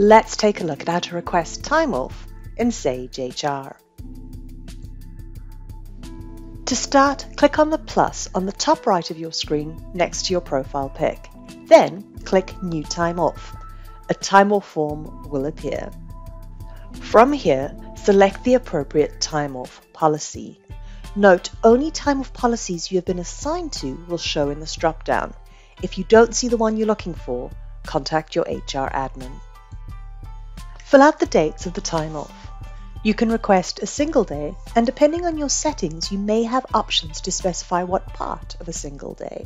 Let's take a look at how to request time off in Sage HR. To start, click on the plus on the top right of your screen next to your profile pic. Then click New Time Off. A time off form will appear. From here, select the appropriate time off policy. Note, only time off policies you have been assigned to will show in this drop-down. If you don't see the one you're looking for, contact your HR admin. Fill out the dates of the time off. You can request a single day, and depending on your settings, you may have options to specify what part of a single day.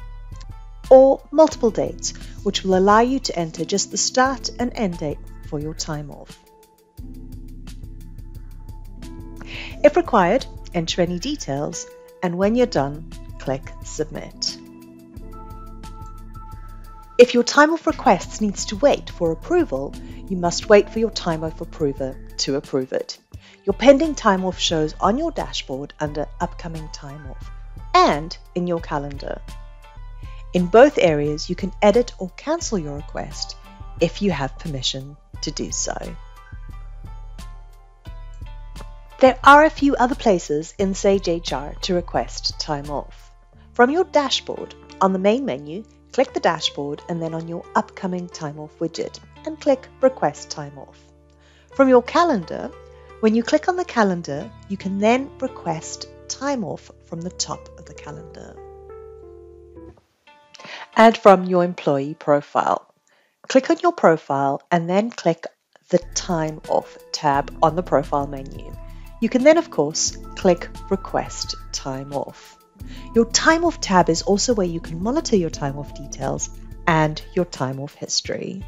Or multiple dates, which will allow you to enter just the start and end date for your time off. If required, enter any details, and when you're done, click Submit. If your time off request needs to wait for approval, you must wait for your time off approver to approve it. Your pending time off shows on your dashboard under Upcoming Time Off and in your calendar. In both areas, you can edit or cancel your request if you have permission to do so. There are a few other places in Sage HR to request time off. From your dashboard, on the main menu, click the dashboard and then on your upcoming time off widget and click Request Time Off. From your calendar, when you click on the calendar, you can then request time off from the top of the calendar. Add from your employee profile. Click on your profile and then click the Time Off tab on the profile menu. You can then, of course, click Request Time Off. Your Time Off tab is also where you can monitor your time off details and your time off history.